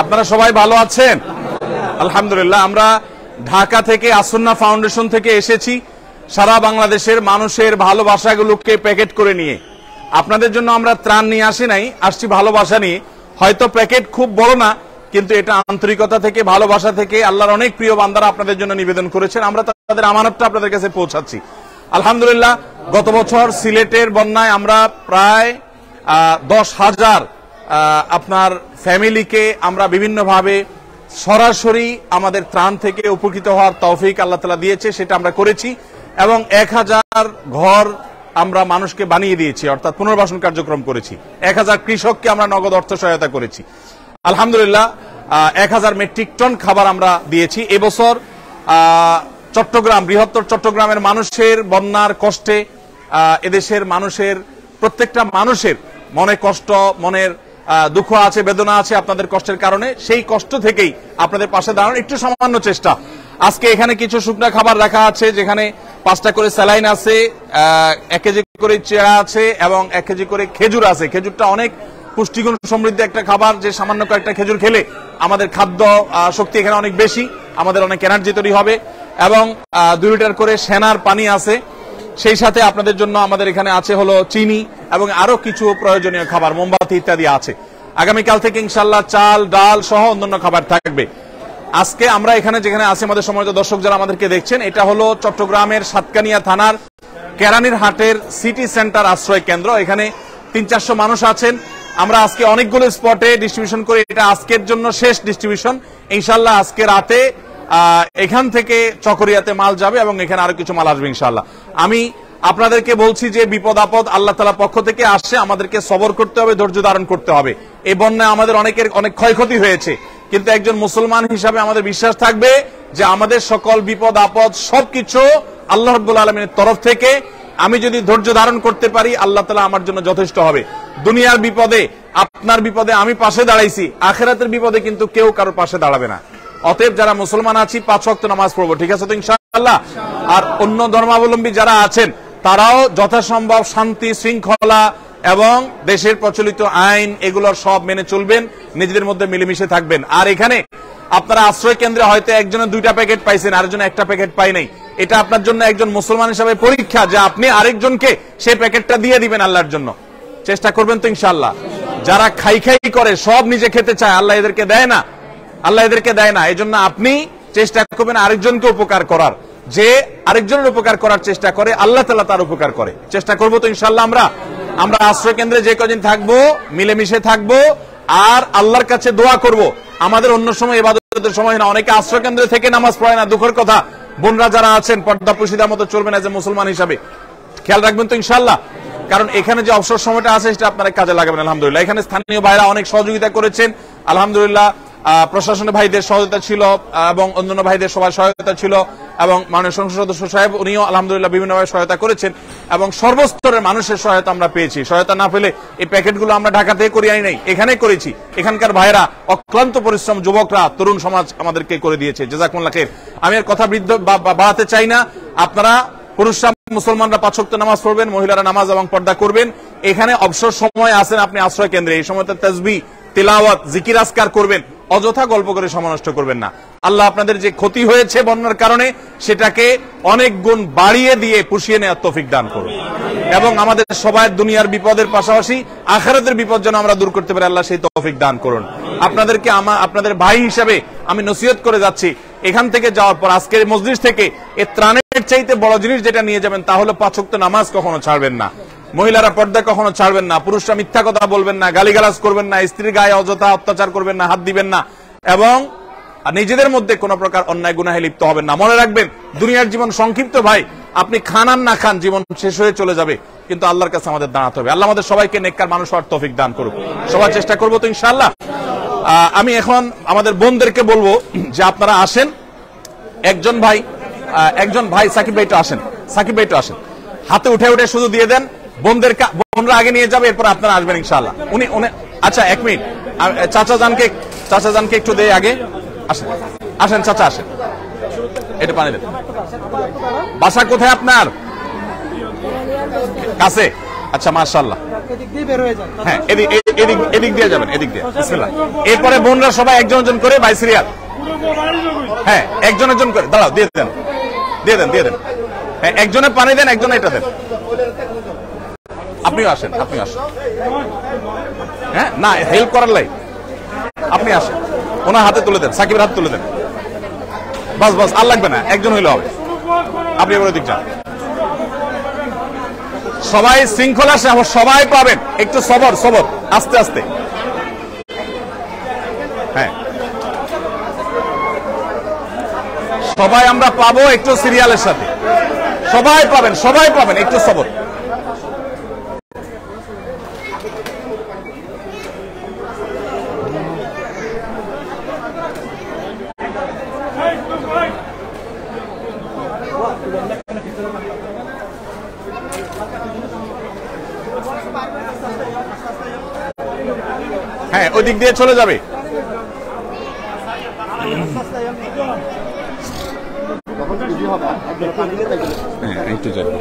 আপনারা সবাই ভালো আছেন? আলহামদুলিল্লাহ, আমরা ঢাকা থেকে আসন্না ফাউন্ডেশন থেকে এসেছি সারা বাংলাদেশের মানুষের ভালোবাসাগুলোকে প্যাকেট করে নিয়ে। আপনাদের জন্য আমরা ত্রাণ নিয়ে আসি নাই, আসছি ভালোবাসা নিয়ে। হয়তো প্যাকেট খুব বড় না, কিন্তু এটা আন্তরিকতা থেকে, ভালোবাসা থেকে আল্লাহর অনেক প্রিয় বান্দারা আপনাদের জন্য নিবেদন করেছেন। আমরা তাদের আমানতটা আপনাদের কাছে পৌঁছাচ্ছি। আলহামদুলিল্লাহ, গত বছর সিলেটের বন্যায় আমরা প্রায় দশ হাজার আপনার ফ্যামিলিকে আমরা বিভিন্নভাবে সরাসরি আমাদের ত্রাণ থেকে উপকৃত হওয়ার তৌফিক আল্লাহ তালা দিয়েছে, সেটা আমরা করেছি এবং এক হাজার ঘর আমরা মানুষকে বানিয়ে দিয়েছি, অর্থাৎ পুনর্বাসন কার্যক্রম করেছি। এক হাজার কৃষককে আমরা নগদ অর্থ সহায়তা করেছি। আলহামদুলিল্লাহ এক হাজার মেট্রিক টন খাবার আমরা দিয়েছি। এবছর চট্টগ্রাম, বৃহত্তর চট্টগ্রামের মানুষের বন্যার কষ্টে এদেশের মানুষের, প্রত্যেকটা মানুষের মনে কষ্ট, মনের দুঃখ আছে, বেদনা আছে আপনাদের কষ্টের কারণে। সেই কষ্ট থেকেই আপনাদের পাশে দাঁড়ানোর একটু সামান্য চেষ্টা। আজকে এখানে কিছু শুকনা খাবার রাখা আছে, যেখানে পাঁচটা করে স্যালাইন আছে এক কেজি করে চেরা আছে এবং এক কেজি করে খেজুর আছে। খেজুরটা অনেক পুষ্টিগুণ সমৃদ্ধ একটা খাবার, যে সামান্য কয়েকটা খেজুর খেলে আমাদের খাদ্য শক্তি এখানে অনেক বেশি, আমাদের অনেক এনার্জি তৈরি হবে। এবং দুই লিটার করে সেনার পানি আছে। সেই সাথে আপনাদের জন্য আমাদের এখানে আছে হলো চিনি এবং আরও কিছু প্রয়োজনীয় খাবার, মোমবাতি ইত্যাদি আছে। আগামীকাল থেকে ইনশাল্লাহ চাল, ডাল সহ অন্যান্য খাবার থাকবে। আজকে আমরা এখানে যেখানে আছি আমাদের সম্মানিত দর্শক যারা আমাদেরকে দেখছেন, এটা হলো চট্টগ্রামের সাতকানিয়া থানার কেরানির হাটের সিটি সেন্টার আশ্রয় কেন্দ্র। এখানে তিন চারশো মানুষ আছেন। আমরা আজকে অনেকগুলো স্পটে ডিস্ট্রিবিউশন করি। এটা আজকের জন্য শেষ ডিস্ট্রিবিউশন ইনশাল্লাহ আজকে রাতে এখান থেকে চকরিয়াতে মাল যাবে এবং এখানে আরও কিছু মাল আসবে ইনশাল্লাহ আমি আপনাদেরকে বলছি যে বিপদ আপদ আল্লাহ তালা পক্ষ থেকে আসছে, আমাদেরকে সবর করতে হবে, ধৈর্য ধারণ করতে হবে। এই বন্যায় আমাদের অনেকের অনেক ক্ষয়ক্ষতি হয়েছে। কিন্তু একজন মুসলমান হিসাবে আমাদের বিশ্বাস থাকবে যে আমাদের সকল বিপদ আপদ সবকিছু আল্লাহ রব্বুল আলমীর তরফ থেকে। আমি যদি ধৈর্য ধারণ করতে পারি, আল্লাহ তালা আমার জন্য যথেষ্ট হবে। দুনিয়ার বিপদে, আপনার বিপদে আমি পাশে দাঁড়াইছি, আখেরাতের বিপদে কিন্তু কেউ কারোর পাশে দাঁড়াবে না। অতএব যারা মুসলমান আছি, পাঁচ ওয়াক্ত নামাজ পড়ব, ঠিক আছে তো ইনশাআল্লাহ? আর অন্য ধর্মাবলম্বী যারা আছেন, তারাও যথাসম্ভব শান্তি, শৃঙ্খলা এবং দেশের প্রচলিত আইন এগুলোর সব মেনে চলবেন, নিজেদের মধ্যে মিলেমিশে থাকবেন। আর এখানে আপনারা আশ্রয় কেন্দ্রে হয়তো একজনের দুইটা প্যাকেট পাইছেন, আরেকজন একটা প্যাকেট পাই নাই। এটা আপনার জন্য একজন মুসলমান হিসাবে পরীক্ষা যে আপনি আরেকজনকে সেই প্যাকেটটা দিয়ে দিবেন আল্লাহর জন্য। চেষ্টা করবেন তো ইনশাআল্লাহ। যারা খাই খাই করে, সব নিজে খেতে চায়, আল্লাহ এদেরকে দেয় না। আল্লাহ এদেরকে দেয় না। এই জন্য আপনি চেষ্টা করবেন আরেকজনকে উপকার করার। যে আরেকজনের উপকার করার চেষ্টা করে, আল্লাহ তালা তার উপকার করে। চেষ্টা করব তো ইনশাল্লাহ আমরা। আমরা আশ্রয় কেন্দ্রে যে কদিন থাকব, মিলেমিশে থাকব, আর আল্লাহর কাছে দোয়া করব। আমাদের অন্য সময় এবাদতের সময় না। অনেকে আশ্রয় কেন্দ্রে থেকে নামাজ পড়ে না। দুঃখের কথা। বোনরা যারা আছেন, পর্দা পুশিদার মতো চলবে না যে মুসলমান হিসাবে। খেয়াল রাখবেন তো ইনশাল্লাহ কারণ এখানে যে অবসর সময়টা আছে, সেটা আপনারা কাজে লাগাবেন, আলহামদুলিল্লাহ। এখানে স্থানীয় ভাইরা অনেক সহযোগিতা করেছেন। আলহামদুলিল্লাহ। প্রশাসনের ভাইদের সহায়তা ছিল এবং অন্যান্য ভাইদের সবার সহায়তা ছিল, এবং মাননীয় সংসদ সদস্য সাহেব, উনিও আলহামদুলিল্লাহ বিভিন্নভাবে সহায়তা করেছেন, এবং সর্বস্তরের মানুষের সহায়তা আমরা পেয়েছি। সহায়তা না পেলে এই প্যাকেটগুলো আমরা ঢাকা থেকে করে আনি নাই এখানে করেছি। এখানকার ভাইরা অক্লান্ত পরিশ্রম যুবকরা, তরুণ সমাজ আমাদেরকে করে দিয়েছে। জেজাকুল্লাহ খের। আমি আর কথা বৃদ্ধ বাড়াতে চাই না। আপনারা পুরুষরা মুসলমানরা পাঁচক্ত নামাজ পড়বেন, মহিলারা নামাজ এবং পর্দা করবেন। এখানে অবসর সময় আছেন আপনি আশ্রয় কেন্দ্রে। এই সময় তসবি তিলাওয়াত, জিকির আসকার করবেন। অযথা গল্প করে সময় নষ্ট করবেন না। আল্লাহ আপনাদের যে ক্ষতি হয়েছে বন্যার কারণে, সেটাকে অনেক গুণ বাড়িয়ে দিয়ে পুষিয়ে নেওয়ার তৌফিক দান করুন। এবং আমাদের সবাই দুনিয়ার বিপদের পাশাপাশি আখারাতের বিপদ যেন আমরা দূর করতে পারি, আল্লাহ সেই তৌফিক দান করুন। আপনাদেরকে আমা- আপনাদের ভাই হিসাবে আমি নসিহত করে যাচ্ছি, এখান থেকে যাওয়ার পর আজকের মসজিদ থেকে এ ত্রাণের চাইতে বড় জিনিস যেটা নিয়ে যাবেন, তা হলো পাঁচক্ত নামাজ কখনো ছাড়বেন না। মহিলারা পর্দা কখনো ছাড়বেন না পুরুষরা মিথ্যা কথা বলবেন না গালিগালাজ করবেন না স্ত্রীর গায়ে অযথা অত্যাচার করবেন না হাত দিবেন না এবং নিজেদের মধ্যে কোন প্রকার অন্যায় গুনাহে লিপ্ত হবেন না। মনে রাখবেন দুনিয়ার জীবন সংক্ষিপ্ত ভাই আপনি খান আর না খান জীবন শেষ হয়ে চলে যাবে কিন্তু আল্লাহর কাছে আমাদের দাঁড়াতে হবে। আল্লাহ আমাদের সবাইকে নেককার মানুষ হওয়ার তৌফিক দান করুক। সবার চেষ্টা করব তো ইনশাআল্লাহ। আহ, আমি এখন আমাদের বোনদেরকে বলব যে আপনারা আসেন। একজন ভাই একজন ভাই সাকিব ভাই আসেন সাকিব ভাই একটু আসেন। হাতে উঠে উঠে শুধু দিয়ে দেন। বোনদের বোনরা আগে নিয়ে যাবে, এরপর আপনারা আসবেন ইনশাআল্লাহ। উনি আচ্ছা এক মিনিট। চাচা জানকে চাচা জানকে একটু দেয় আগে। আসেন। আসেন, চাচা, আসেন। এটা পানি বাসা কোথায় আপনার? কাছে? আচ্ছা বের হয়ে, এদিক এদিক এদিক দিয়ে যাবেন, এদিক দিয়ে। এরপরে বোনরা সবাই একজন একজন করে বাই সিরিয়াল। হ্যাঁ একজন একজন করে। দাঁড়াও, দিয়ে দেন। দিয়ে দেন দিয়ে দেন। হ্যাঁ একজনে পানি দেন, একজনে এটা দেন। আপনিও আসেন আপনি আসেন। হ্যাঁ? না হেল্প করার লাই। আপনি আসেন। ওনার হাতে তুলে দেন, সাকিবের হাতে তুলে দেন। বাস বাস, আর লাগবে না, একজন হইলে হবে। আপনি এবার দিক যান। সবাই শৃঙ্খলা সবাই পাবেন। একটু সবর সবর, আস্তে আস্তে। হ্যাঁ। সবাই আমরা পাবো একটু সিরিয়ালের সাথে। সবাই পাবেন সবাই পাবেন, একটু সবর। হ্যাঁ ওই দিক দিয়ে চলে যাবে হ্যাঁ একটু যাবে